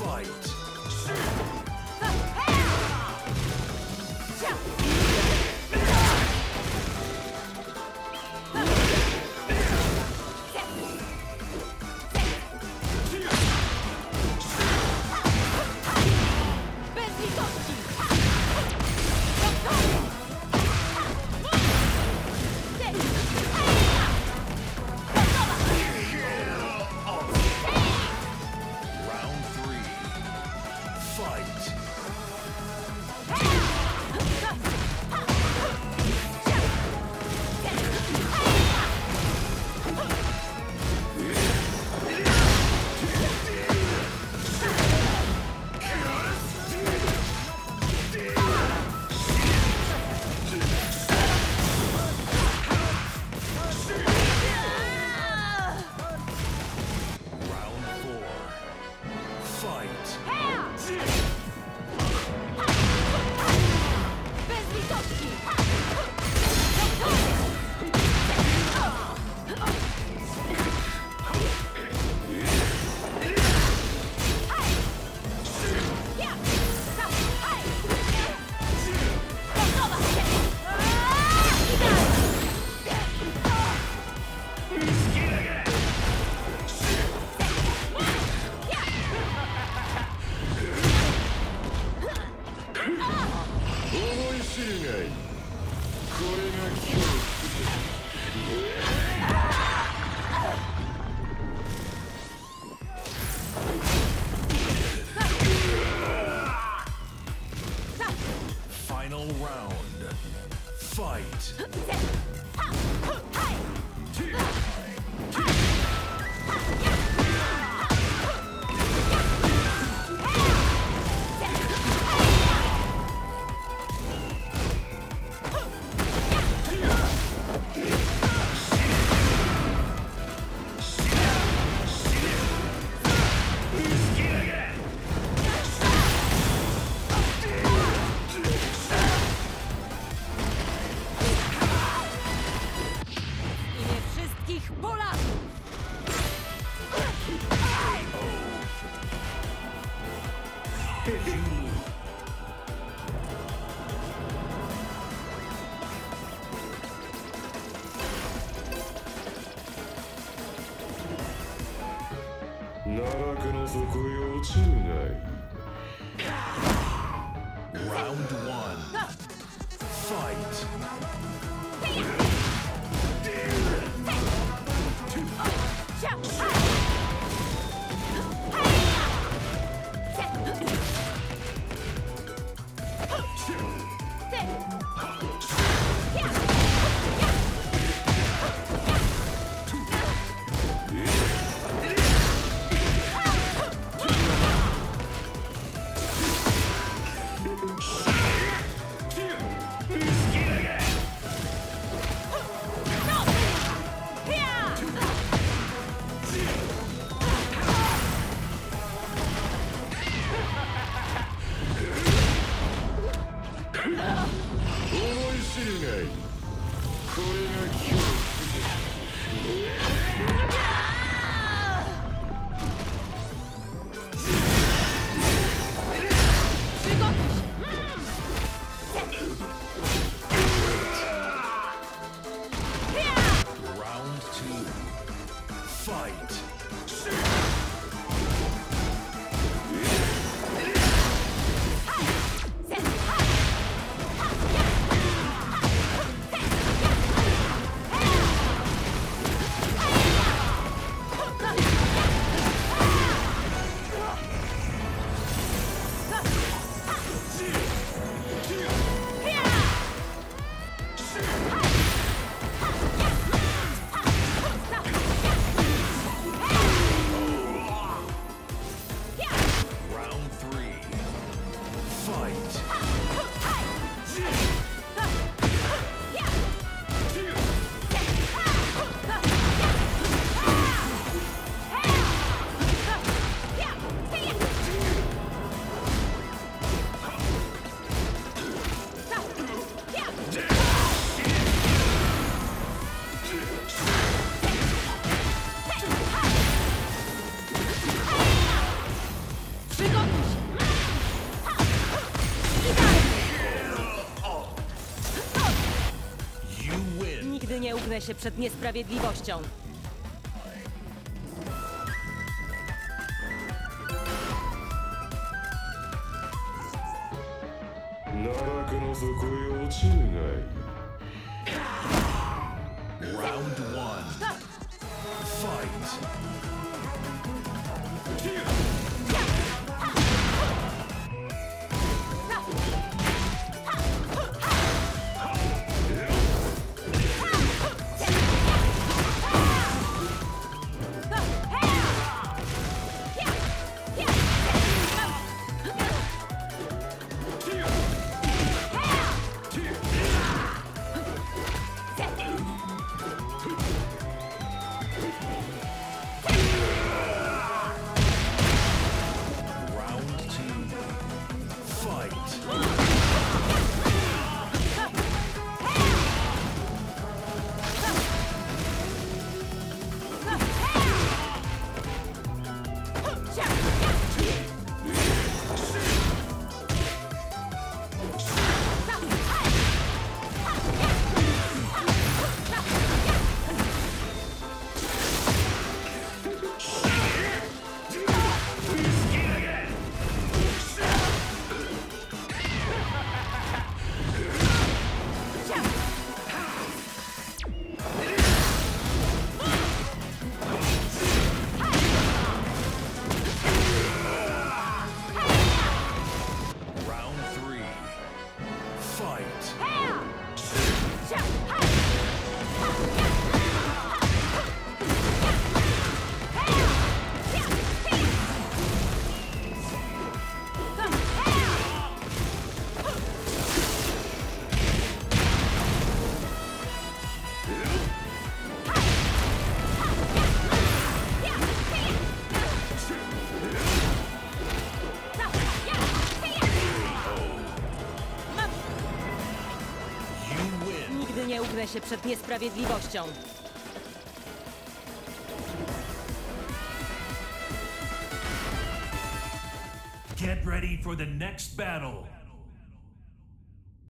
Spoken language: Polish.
Fight! Yeah. 奈落の底へ落ちるがいい。がいいこれが Się przed niesprawiedliwością. Round one. Nie ugnę się przed niesprawiedliwością. Get ready for the next battle.